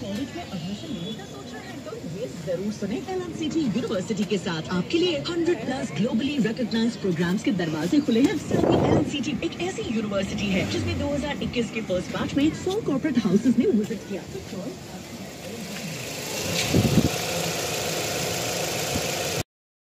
College में admission लेने का सोचा है तो ये ज़रूर सुने एलएनसीटी यूनिवर्सिटी के साथ। आपके लिए 100 प्लस ग्लोबली रिकॉग्नाइज्ड प्रोग्राम्स के दरवाजे खुले हैं। साथ ही एक ऐसी यूनिवर्सिटी है जिसने 2021 के फ़र्स्ट पार्ट में फोर कॉर्पोरेट हाउसेज ने विज़िट किया। तो